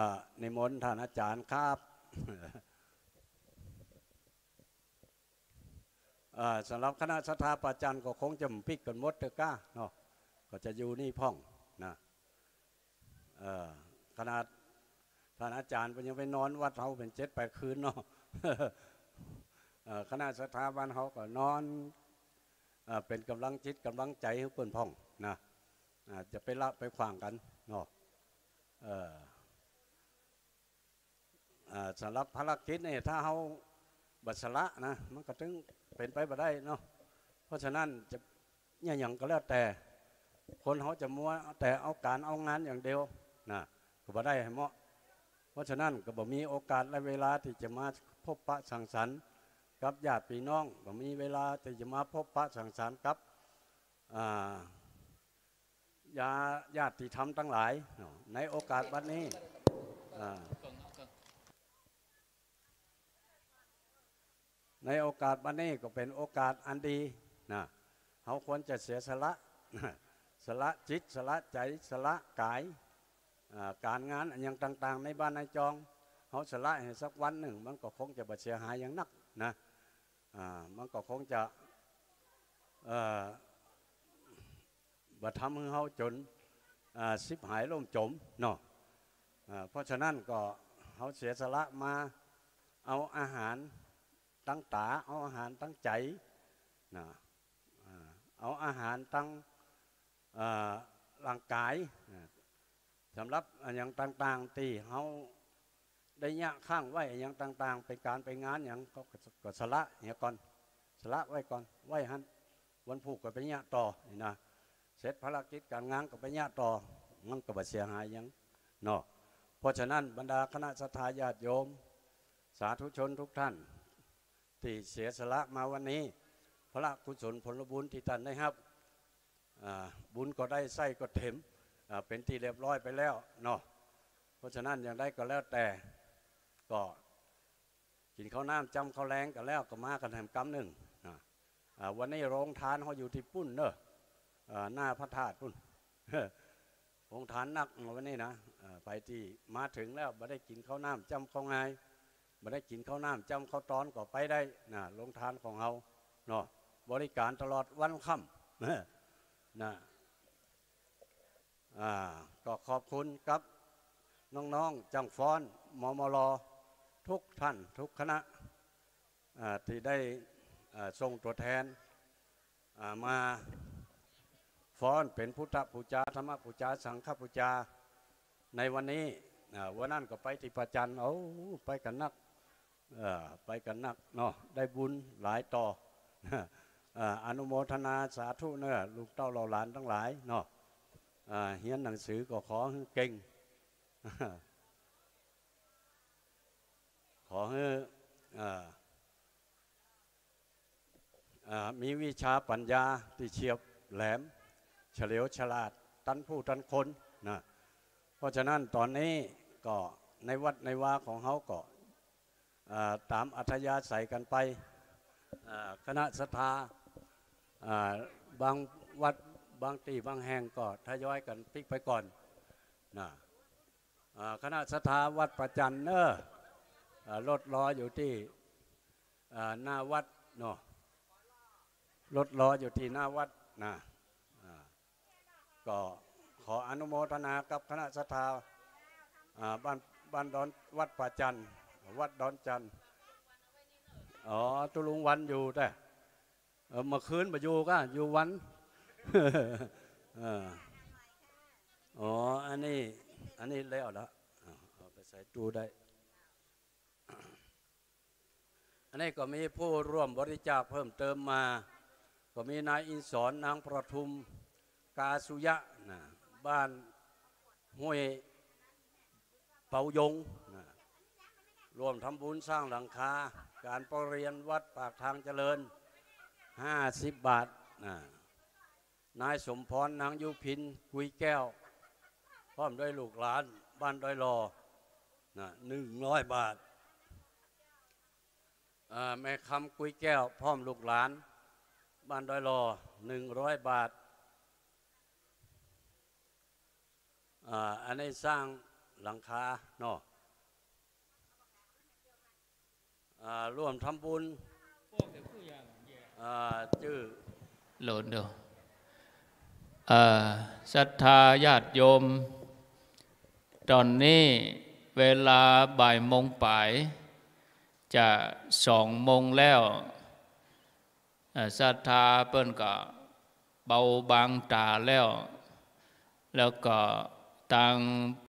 อ่านิมนต์ท่านอาจารย์ครับสำหรับคณะสถาปัจจันก็คงจะพิกกันมดเถอะก้าเนาะก็จะอยู่นี่พ่องนะขนาดท่านอาจารย์เพิ่นยังไปนอนวัดเขาเป็นเจ็ดแปดคืนเนาะคณะสถาบันเขาก็นอนเอเป็นกำลังจิตกำลังใจให้เพิ่นพ่องนะจะไปละไปขวางกันเนาะ สำหรับภารกิจเนี่ยถ้าเขาบัสละนะมันก็ถึงเป็นไปบ่ได้เนาะเพราะฉะนั้นจะเนี่ยอย่างก็แล้วแต่ คนเขาจะมัวแต่เอาการเอางานอย่างเดียวนะก็บ่ได้เหมาะ เพราะฉะนั้นก็บ่มีโอกาสและเวลาที่จะมาพบปะสังสรรค์กับญาติพี่น้องบ่มีเวลาที่จะมาพบปะสังสรรค์กับอ่าญาญาติธรรมทั้งหลาย ในโอกาสวันนี้อ่า ในโอกาสวันนี้ก็เป็นโอกาสอันดีนะเขาควรจะเสียสละสละจิตสละใจสละกายการงานอย่างต่าง ๆ ในบ้านในจองเขาสละให้สักวันหนึ่ง มันก็คงจะบาดเสียหายอย่างนักนะมันก็คงจะเอ่อบัทำให้เขาจนสิบหายล่มจมเนาะอ่าเพราะฉะนั้นก็เขาเสียสละมาเอาอาหาร ตั้งตา เอาอาหารตั้งใจนะเอาอาหารตั้งร่างกายสำหรับอย่างต่างๆที่เขาได้ยะข้างไว้อนอย่างต่างๆเป็นการไปงานอย่างก็ก็สละเนี่ยก่อนสละไว้ก่อนไว้หันวันผูกก็ไปยะต่อนี่นะเสร็จภารกิจการงานก็ไปยะต่อมันก็บ่เสียหายยังเนาะเพราะฉะนั้นบรรดาคณะสัตยาญาติโยม สาธุชนทุกท่าน ที่เสียสละมาวันนี้ พระกุศลผลบุญที่ท่านได้ครับบุญก็ได้ไส้ก็เต็มเป็นที่เรียบร้อยไปแล้วเนาะเพราะฉะนั้นอย่างได้ก็แล้วแต่ก็กินข้าวน้ำจำข้าวแรงกันแล้วก็มากันแถมกำหนึ่งวันนี้โรงทานเขาอยู่ที่ปุ้นเนอะหน้าพระธาตุปุ้นโรงทานนักวันนี้นะไปที่มาถึงแล้วม่ได้กินข้าวน้ำจำข้าวไง ม่ได้กินข้าวน้ำจำข้าวตอนก็ไปได้นะโรงทานของเราเนาะบริการตลอดวันค่ำนะอ่าก็ขอบคุณกับน้องๆจังฟ้อนมมลทุกท่านทุกคณะอ่าที่ได้อ่ส่งตัวแทนอ่ามาฟ้อนเป็นพุทธปูจาธรรมปูจาสังฆปูจาในวันนี้อ่าวันนั้นก็ไปที่ประจันโอ้ไปกันนัก ไปกันนักเนาะได้บุญหลายต่อออนุโมทนาสาธุเนอะลูกเต้าเราหลานทั้งหลายเนาะเฮียนหนังสือก็ขอให้เก่ง ขอให้อ่าอ่ามีวิชาปัญญาที่เฉียบแหลม เฉลียวฉลาดตันผู้ตันคนนะเพราะฉะนั้นตอนนี้ก็ในวัดในวาของเขาก็ ตามอัธยาศัยกันไปคณะศรัทธาบางวัดบางตีบางแห่งก็ทยอยกันพิกไปก่อนนะคณะสถาวัดประจันเนอร์รถรออยู่ที่หน้าวัดเนาะรถรออยู่ที่หน้าวัดนะก็ขออนุโมทนากับคณะสถาอ่าบ้านบ้านดอนวัดประจัน วัดดอนจันอ๋อตุลุงวันอยู่แต่เมื่อคืนมาอยู่ก็อยู่วันอ๋อ อันนี้ อันนี้แล้วแล้วเอาเอาไปใส่ตู้ได้ อันนี้ก็มีผู้ร่วมบริจาคเพิ่มเติมมา ก็มีนายอินสอนนางประทุม กาสุยะนะบ้านห้วยเปายงนะ รวมทำบุญสร้างหลังคา การประเรียนวัดปากทางเจริญห้าสิบบาทนะนายสมพรนางยุพินกุยแก้ว พร้อมด้วยลูกหลานบ้านดอยรอนะหนึ่งร้อยบาทาแม่คำกุยแก้ว พร้อมลูกหลาน บ้านดอยรอหนึ่งร้อยบาทอ่าอันนี้สร้างหลังคาเนาะอ่า ร่วมทำบุญชื่อโหลดดูเอ่อศรัทธาญาติโยม ตอนนี้เวลาบ่ายโมงป่าย จะสองโมงแล้วศรัทธาเปิ้นก็เบาบางตาแล้ว แล้วก็ต่าง